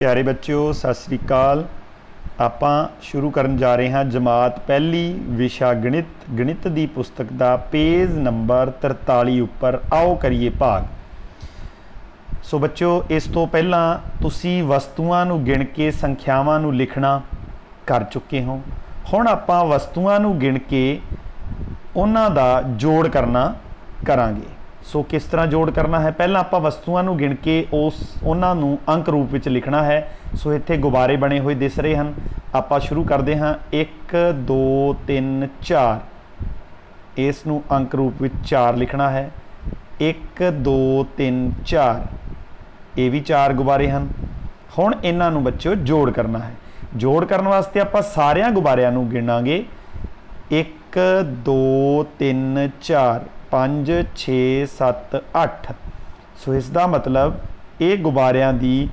ਪਿਆਰੇ ਬੱਚਿਓ, ਸਤਿ ਸ੍ਰੀ ਅਕਾਲ। ਆਪਾਂ ਸ਼ੁਰੂ ਕਰਨ ਜਾ ਰਹੇ ਹਾਂ ਜਮਾਤ ਪਹਿਲੀ ਵਿਸ਼ਾ ਗਣਿਤ ਗਣਿਤ ਦੀ ਪੁਸਤਕ ਦਾ ਪੇਜ ਨੰਬਰ 43 ਉੱਪਰ। ਆਓ ਕਰੀਏ ਭਾਗ। ਸੋ ਬੱਚਿਓ, ਇਸ ਤੋਂ ਪਹਿਲਾਂ ਤੁਸੀਂ ਵਸਤੂਆਂ ਨੂੰ ਗਿਣ ਕੇ ਸੰਖਿਆਵਾਂ ਨੂੰ ਲਿਖਣਾ ਕਰ ਚੁੱਕੇ ਹੋ। ਹੁਣ ਆਪਾਂ ਵਸਤੂਆਂ ਨੂੰ ਗਿਣ ਕੇ ਉਹਨਾਂ ਦਾ ਜੋੜ ਕਰਨਾ ਕਰਾਂਗੇ। ਸੋ ਕਿਸ ਤਰ੍ਹਾਂ ਜੋੜ ਕਰਨਾ ਹੈ? ਪਹਿਲਾਂ ਆਪਾਂ ਵਸਤੂਆਂ ਨੂੰ ਗਿਣ ਕੇ ਉਸ ਉਹਨਾਂ ਨੂੰ ਅੰਕ ਰੂਪ ਵਿੱਚ ਲਿਖਣਾ ਹੈ। ਸੋ ਇੱਥੇ ਗੁਬਾਰੇ ਬਣੇ ਹੋਏ ਦਿਸ ਰਹੇ ਹਨ। ਆਪਾਂ ਸ਼ੁਰੂ ਕਰਦੇ ਹਾਂ। 1 2 3 4 ਇਸ ਨੂੰ ਅੰਕ ਰੂਪ ਵਿੱਚ 4 ਲਿਖਣਾ ਹੈ। 1 2 3 4 ਇਹ ਵੀ 4 ਗੁਬਾਰੇ ਹਨ। ਹੁਣ ਇਹਨਾਂ ਨੂੰ ਬੱਚਿਓ ਜੋੜ ਕਰਨਾ ਹੈ। ਜੋੜ ਕਰਨ ਵਾਸਤੇ ਆਪਾਂ ਸਾਰਿਆਂ ਗੁਬਾਰਿਆਂ ਨੂੰ ਗਿਣਾਂਗੇ। 1 2 3 4 5 6 7 8 ਸੋ ਇਸ ਦਾ ਮਤਲਬ ਇਹ ਗੁਬਾਰਿਆਂ ਦੀ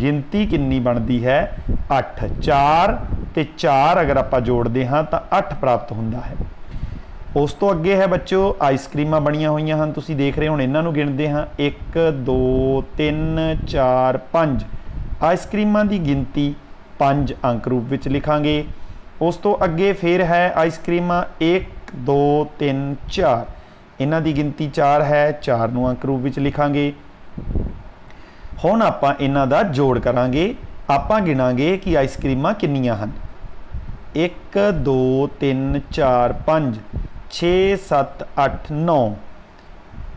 ਗਿਣਤੀ ਕਿੰਨੀ ਬਣਦੀ ਹੈ? 8 4 ਤੇ 4 ਅਗਰ ਆਪਾਂ ਜੋੜਦੇ ਹਾਂ ਤਾਂ 8 ਪ੍ਰਾਪਤ ਹੁੰਦਾ ਹੈ। ਉਸ ਤੋਂ ਅੱਗੇ ਹੈ ਬੱਚਿਓ ਆਈਸਕ੍ਰੀਮਾਂ ਬਣੀਆਂ ਹੋਈਆਂ ਹਨ। ਤੁਸੀਂ ਦੇਖ ਰਹੇ ਹੋ ਇਹਨਾਂ ਨੂੰ ਗਿਣਦੇ ਹਾਂ। 1 2 3 4 5 ਆਈਸਕ੍ਰੀਮਾਂ ਦੀ ਗਿਣਤੀ 5 ਅੰਕ ਰੂਪ ਵਿੱਚ ਲਿਖਾਂਗੇ। ਉਸ ਤੋਂ ਅੱਗੇ ਫਿਰ ਹੈ ਆਈਸਕ੍ਰੀਮਾਂ 1 2 3 4 ਇਹਨਾਂ ਦੀ ਗਿਣਤੀ 4 ਹੈ 4 ਨੂੰ ਅੰਕ ਰੂਪ ਵਿੱਚ ਲਿਖਾਂਗੇ। ਹੁਣ ਆਪਾਂ ਇਹਨਾਂ ਦਾ ਜੋੜ ਕਰਾਂਗੇ। ਆਪਾਂ ਗਿਣਾਂਗੇ ਕਿ ਆਈਸਕ੍ਰੀਮਾਂ ਕਿੰਨੀਆਂ ਹਨ। 1 2 3 4 5 6 7 8 9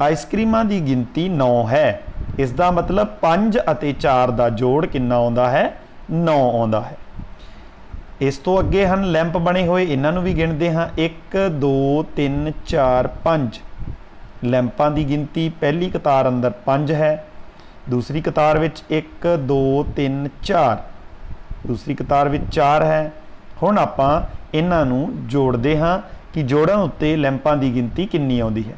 ਆਈਸਕ੍ਰੀਮਾਂ ਦੀ ਗਿਣਤੀ 9 ਹੈ। ਇਸ ਦਾ ਮਤਲਬ 5 ਅਤੇ 4 ਦਾ ਜੋੜ ਕਿੰਨਾ ਆਉਂਦਾ ਹੈ? 9 ਆਉਂਦਾ ਹੈ। ਇਸ ਤੋਂ ਅੱਗੇ ਹਨ, ਲੈਂਪ ਬਣੇ ਹੋਏ। ਇਹਨਾਂ ਨੂੰ ਵੀ ਗਿਣਦੇ ਹਾਂ। 1 2 3 4 5 ਲੈਂਪਾਂ ਦੀ ਗਿਣਤੀ ਪਹਿਲੀ ਕਤਾਰ ਅੰਦਰ 5 ਹੈ, ਦੂਸਰੀ ਕਤਾਰ ਵਿੱਚ 1 2 3 4 ਦੂਸਰੀ ਕਤਾਰ ਵਿੱਚ 4 ਹੈ। ਹੁਣ ਆਪਾਂ ਇਹਨਾਂ ਨੂੰ ਜੋੜਦੇ ਹਾਂ ਕਿ ਜੋੜਾਂ ਉੱਤੇ ਲੈਂਪਾਂ ਦੀ ਗਿਣਤੀ ਕਿੰਨੀ ਆਉਂਦੀ ਹੈ।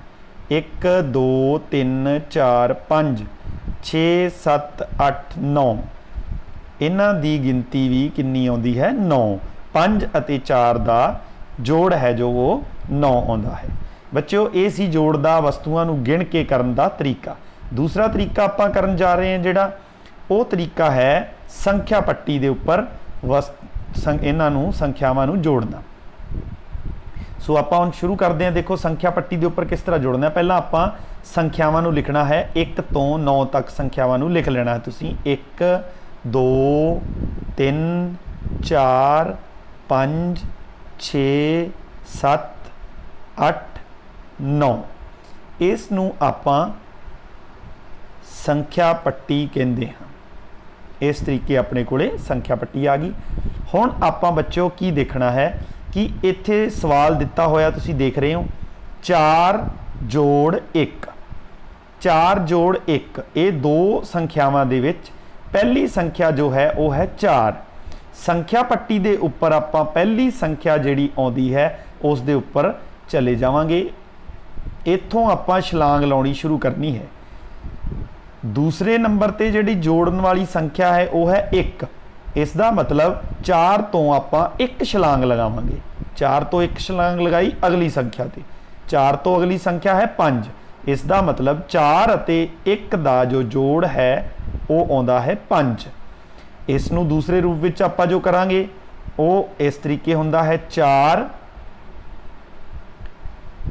1 2 3 4 5 6 7 8 9 ਇਹਨਾਂ ਦੀ ਗਿਣਤੀ ਵੀ ਕਿੰਨੀ ਆਉਂਦੀ ਹੈ? 9 5 ਅਤੇ 4 ਦਾ ਜੋੜ ਹੈ ਜੋ ਉਹ 9 ਆਉਂਦਾ ਹੈ। ਬੱਚਿਓ, ਇਹ ਸੀ ਜੋੜ ਦਾ ਵਸਤੂਆਂ ਨੂੰ ਗਿਣ ਕੇ ਕਰਨ ਦਾ ਤਰੀਕਾ। ਦੂਸਰਾ ਤਰੀਕਾ ਆਪਾਂ ਕਰਨ ਜਾ ਰਹੇ ਹਾਂ ਜਿਹੜਾ, ਉਹ ਤਰੀਕਾ ਹੈ ਸੰਖਿਆ ਪੱਟੀ ਦੇ ਉੱਪਰ ਇਹਨਾਂ ਨੂੰ, ਸੰਖਿਆਵਾਂ ਨੂੰ ਜੋੜਨਾ। ਸੋ ਆਪਾਂ ਹੁਣ ਸ਼ੁਰੂ ਕਰਦੇ ਹਾਂ। ਦੇਖੋ, ਸੰਖਿਆ ਪੱਟੀ ਦੇ ਉੱਪਰ ਕਿਸ ਤਰ੍ਹਾਂ ਜੋੜਨਾ ਪਹਿਲਾਂ ਆਪਾਂ ਸੰਖਿਆਵਾਂ ਨੂੰ ਲਿਖਣਾ ਹੈ। 1 ਤੋਂ 9 ਤੱਕ ਸੰਖਿਆਵਾਂ ਨੂੰ ਲਿਖ ਲੈਣਾ ਹੈ ਤੁਸੀਂ। 1 2 3 4 5 6 7 8 9 ਇਸ ਨੂੰ ਆਪਾਂ ਸੰਖਿਆ ਪੱਟੀ ਕਹਿੰਦੇ ਹਾਂ। ਇਸ ਤਰੀਕੇ ਆਪਣੇ ਕੋਲੇ ਸੰਖਿਆ ਪੱਟੀ ਆ ਗਈ। ਹੁਣ ਆਪਾਂ ਬੱਚਿਓ ਕੀ ਦੇਖਣਾ ਹੈ ਕਿ ਇੱਥੇ ਸਵਾਲ ਦਿੱਤਾ ਹੋਇਆ ਤੁਸੀਂ ਦੇਖ ਰਹੇ ਹੋ। 4 ਜੋੜ 1 4 ਜੋੜ 1 ਇਹ ਦੋ ਸੰਖਿਆਵਾਂ ਦੇ ਵਿੱਚ ਪਹਿਲੀ ਸੰਖਿਆ ਜੋ ਹੈ ਉਹ ਹੈ 4 ਸੰਖਿਆ ਪੱਟੀ ਦੇ ਉੱਪਰ ਆਪਾਂ ਪਹਿਲੀ ਸੰਖਿਆ ਜਿਹੜੀ ਆਉਂਦੀ ਹੈ, ਉਸ ਦੇ ਉੱਪਰ ਚਲੇ ਜਾਵਾਂਗੇ। ਇੱਥੋਂ ਆਪਾਂ ਛਲਾਂਗ ਲਾਉਣੀ ਸ਼ੁਰੂ ਕਰਨੀ ਹੈ। ਦੂਸਰੇ ਨੰਬਰ ਤੇ ਜਿਹੜੀ ਜੋੜਨ ਵਾਲੀ ਸੰਖਿਆ ਹੈ, ਉਹ ਹੈ 1 ਇਸ ਦਾ ਮਤਲਬ 4 ਤੋਂ ਆਪਾਂ ਇੱਕ ਛਲਾਂਗ ਲਗਾਵਾਂਗੇ। 4 ਤੋਂ ਇੱਕ ਛਲਾਂਗ ਲਗਾਈ ਅਗਲੀ ਸੰਖਿਆ ਤੇ। 4 ਤੋਂ ਅਗਲੀ ਸੰਖਿਆ ਹੈ 5 ਇਸ ਦਾ ਮਤਲਬ 4 ਅਤੇ 1 ਦਾ ਜੋ ਜੋੜ ਹੈ, ਉਹ ਆਉਂਦਾ ਹੈ 5 ਇਸ ਨੂੰ ਦੂਸਰੇ ਰੂਪ ਵਿੱਚ ਆਪਾਂ ਜੋ ਕਰਾਂਗੇ, ਉਹ ਇਸ ਤਰੀਕੇ ਹੁੰਦਾ ਹੈ 4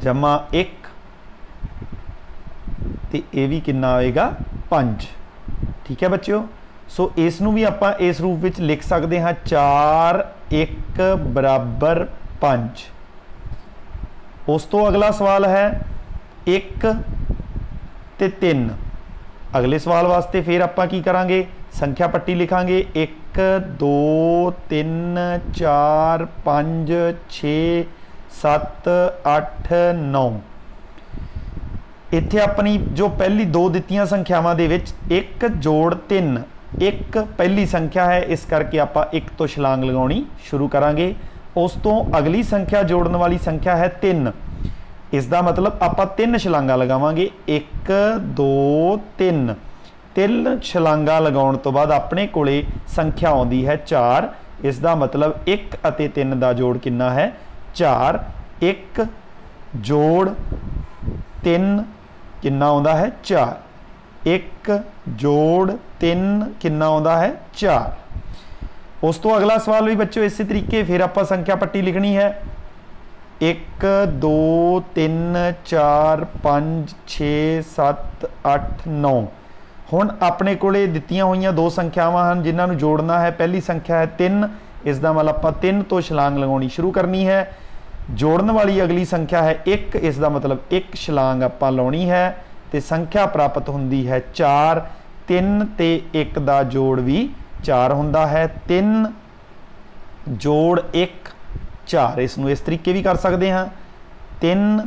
ਜਮਾ 1 ਤੇ ਇਹ ਵੀ ਕਿੰਨਾ ਆਏਗਾ? 5 ਠੀਕ ਹੈ ਬੱਚਿਓ? ਸੋ ਇਸ ਨੂੰ ਵੀ ਆਪਾਂ ਇਸ ਰੂਪ ਵਿੱਚ ਲਿਖ ਸਕਦੇ ਹਾਂ 4 1 ਬਰਾਬਰ 5 ਉਸ ਤੋਂ ਅਗਲਾ ਸਵਾਲ ਹੈ 1 ਤੇ 3 ਅਗਲੇ ਸਵਾਲ ਵਾਸਤੇ ਫਿਰ ਆਪਾਂ ਕੀ ਕਰਾਂਗੇ? ਸੰਖਿਆ ਪੱਟੀ ਲਿਖਾਂਗੇ। 1 2 3 4 5 6 7 8 9 ਇੱਥੇ ਆਪਣੀ ਜੋ ਪਹਿਲੀ ਦੋ ਦਿੱਤੀਆਂ ਸੰਖਿਆਵਾਂ ਦੇ ਵਿੱਚ 1 ਜੋੜ 3 ਇੱਕ ਪਹਿਲੀ ਸੰਖਿਆ ਹੈ, ਇਸ ਕਰਕੇ ਆਪਾਂ 1 ਤੋਂ ਛਲਾਂਗ ਲਗਾਉਣੀ ਸ਼ੁਰੂ ਕਰਾਂਗੇ। ਉਸ ਤੋਂ ਅਗਲੀ ਸੰਖਿਆ ਜੋੜਨ ਵਾਲੀ ਸੰਖਿਆ ਹੈ 3 ਇਸ ਦਾ ਮਤਲਬ ਆਪਾਂ ਤਿੰਨ ਛਲਾਂਗਾ ਲਗਾਵਾਂਗੇ। 1 2 3 ਤਿੰਨ ਛਲਾਂਗਾ ਲਗਾਉਣ ਤੋਂ ਬਾਅਦ ਆਪਣੇ ਕੋਲੇ ਸੰਖਿਆ ਆਉਂਦੀ ਹੈ 4 ਇਸ ਦਾ ਮਤਲਬ 1 ਅਤੇ 3 ਦਾ ਜੋੜ ਕਿੰਨਾ ਹੈ? 4 1 ਜੋੜ 3 ਕਿੰਨਾ ਆਉਂਦਾ ਹੈ? 4 1 ਜੋੜ 3 ਕਿੰਨਾ ਆਉਂਦਾ ਹੈ? 4 ਉਸ ਤੋਂ ਅਗਲਾ ਸਵਾਲ ਵੀ ਬੱਚਿਓ ਇਸੇ ਤਰੀਕੇ, ਫਿਰ ਆਪਾਂ ਸੰਖਿਆ ਪੱਟੀ ਲਿਖਣੀ ਹੈ। 1 2 3 4 5 6 7 8 9 ਹੁਣ ਆਪਣੇ ਕੋਲੇ ਦਿੱਤੀਆਂ ਹੋਈਆਂ ਦੋ ਸੰਖਿਆਵਾਂ ਹਨ, ਜਿਨ੍ਹਾਂ ਨੂੰ ਜੋੜਨਾ ਹੈ। ਪਹਿਲੀ ਸੰਖਿਆ ਹੈ 3 ਇਸ ਦਾ ਮਤਲਬ ਆਪਾਂ 3 ਤੋਂ ਛਲਾਂਗ ਲਗਾਉਣੀ ਸ਼ੁਰੂ ਕਰਨੀ ਹੈ। ਜੋੜਨ ਵਾਲੀ ਅਗਲੀ ਸੰਖਿਆ ਹੈ 1 ਇਸ ਦਾ ਮਤਲਬ ਇੱਕ ਛਲਾਂਗ ਆਪਾਂ ਲਾਉਣੀ ਹੈ ਤੇ ਸੰਖਿਆ ਪ੍ਰਾਪਤ ਹੁੰਦੀ ਹੈ 4 3 ਤੇ 1 ਦਾ ਜੋੜ ਵੀ 4 ਹੁੰਦਾ ਹੈ। 3 ਜੋੜ 1 4 ਇਸ ਨੂੰ ਇਸ ਤਰੀਕੇ ਵੀ ਕਰ ਸਕਦੇ ਹਾਂ। 3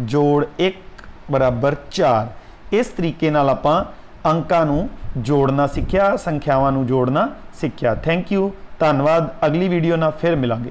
ਜੋੜ 1 ਬਰਾਬਰ 4 ਇਸ ਤਰੀਕੇ ਨਾਲ ਆਪਾਂ ਅੰਕਾਂ ਨੂੰ ਜੋੜਨਾ ਸਿੱਖਿਆ, ਸੰਖਿਆਵਾਂ ਨੂੰ ਜੋੜਨਾ ਸਿੱਖਿਆ। ਥੈਂਕ ਯੂ ਧੰਨਵਾਦ। ਅਗਲੀ ਵੀਡੀਓ ਨਾਲ ਫਿਰ ਮਿਲਾਂਗੇ।